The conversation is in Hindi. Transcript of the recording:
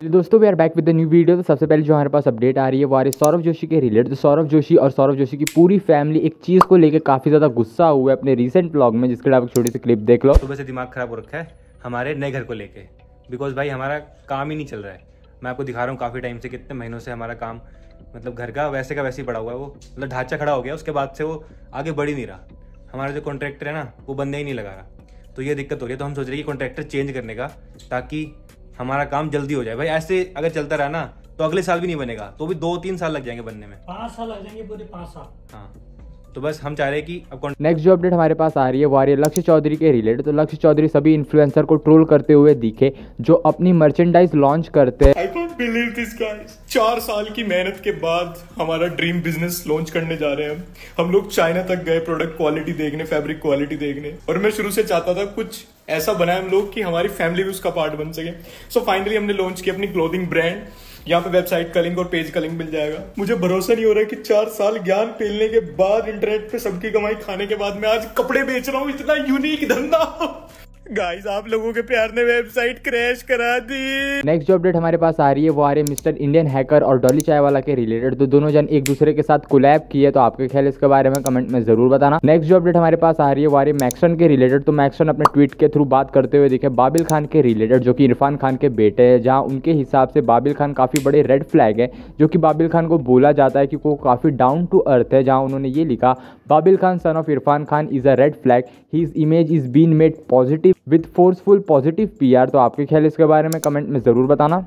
दोस्तों we are back with the new video तो सबसे पहले जो हमारे पास अपडेट आ रही है, वो आ रही है सौरभ जोशी के रिलेटेड तो सौरभ जोशी और सौरभ जोशी की पूरी फैमिली एक चीज़ को लेकर काफ़ी ज़्यादा गुस्सा हुआ है अपने रीसेंट ब्लॉग में, जिसके लिए आप छोटी सी क्लिप देख लो। सुबह से दिमाग खराब हो रखा है हमारे नए घर को लेके। बिकॉज़ भाई, हमारा काम ही नहीं चल रहा है। मैं आपको दिखा रहा हूँ काफ़ी टाइम से कितने महीनों से हमारा काम मतलब घर का वैसे का वैसे ही पड़ा हुआ है वो। मतलब ढांचा खड़ा हो गया, उसके बाद से वो आगे बढ़ ही नहीं रहा। हमारा जो कॉन्ट्रैक्टर है ना, वो बंदे ही नहीं लगा रहा। तो ये दिक्कत हो रही है तो हम सोच रहे हैं कि कॉन्ट्रैक्टर चेंज करने का, ताकि हमारा काम जल्दी हो जाए। भाई ऐसे अगर चलता रहा ना तो अगले साल भी नहीं बनेगा। तो भी दो तीन साल लग जाएँगे बनने में। पाँच साल लग जाएँगे पूरे पाँच साल। हाँ। तो बस हम चाह रहे हैं कि अब कौन नेक्स्ट जो अपडेट हमारे पास आ रही है वो आ रही है लक्ष्य चौधरी के रिलेटेड तो लक्ष्य चौधरी सभी इन्फ्लुएंसर को ट्रोल करते हुए दिखे जो अपनी मर्चेंडाइज लॉन्च करते हैं। I can't believe this guys चार साल की मेहनत के बाद हमारा ड्रीम बिज़नेस लॉन्च करने जा रहे हैं हम। हम लोग चाइना तक गए प्रोडक्ट क्वालिटी देखने फैब्रिक क्वालिटी देखने। और मैं शुरू से चाहता था कुछ ऐसा बनाए हम लोग कि हमारी फैमिली भी उसका पार्ट बन सके। सो so फाइनली हमने लॉन्च किया अपनी क्लोथिंग ब्रांड यहाँ पे वेबसाइट का लिंक और पेज का लिंक मिल जाएगा। मुझे भरोसा नहीं हो रहा है कि चार साल ज्ञान पेलने के बाद इंटरनेट पे सबकी कमाई खाने के बाद मैं आज कपड़े बेच रहा हूँ, इतना यूनिक धंधा। गाइस आप लोगों के प्यार ने वेबसाइट क्रैश करा दी। नेक्स्ट जो अपडेट हमारे पास आ रही है, वो आ रही है मिस्टर इंडियन हैकर और डॉली चाय वाला के रिलेटेड तो दोनों जन एक दूसरे के साथ कोलैब किए तो आपके ख्याल इसके बारे में कमेंट में ज़रूर बताना। नेक्स्ट जो अपडेट हमारे पास आ रही है, वो आ रही मैक्सन के रिलेटेड तो मैक्सन अपने ट्वीट के थ्रू बात करते हुए दिखे बाबिल खान के रिलेटेड जो कि इरफान खान के बेटे हैं, जहाँ उनके हिसाब से बाबिल खान काफ़ी बड़े रेड फ्लैग है, जो कि बाबिल खान को बोला जाता है कि वो काफ़ी डाउन टू अर्थ है, जहाँ उन्होंने ये लिखा Babil Khan son of Irrfan Khan is a red flag his image is been made positive with forceful positive PR तो आपके ख्याल इसके बारे में कमेंट में ज़रूर बताना।